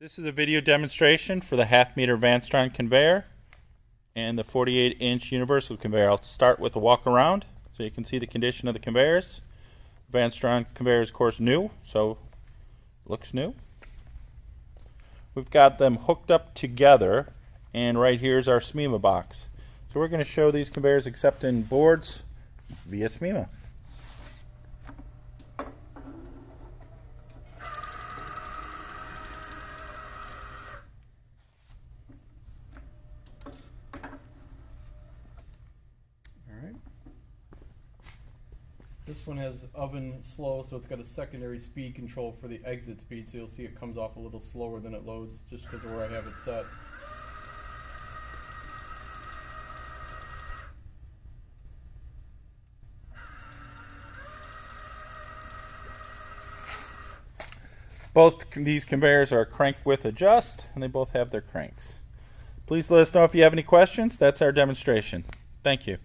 This is a video demonstration for the half meter Vanstron conveyor and the 48 inch universal conveyor. I'll start with a walk around so you can see the condition of the conveyors. Vanstron conveyor is of course new, so looks new. We've got them hooked up together and right here is our SMEMA box. So we're going to show these conveyors accepting boards via SMEMA. This one has oven slow, so it's got a secondary speed control for the exit speed, so you'll see it comes off a little slower than it loads, just because of where I have it set. Both these conveyors are crank width adjust, and they both have their cranks. Please let us know if you have any questions. That's our demonstration. Thank you.